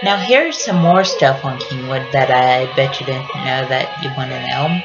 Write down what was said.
Now here's some more stuff on Kingwood that I bet you didn't know that you want to know.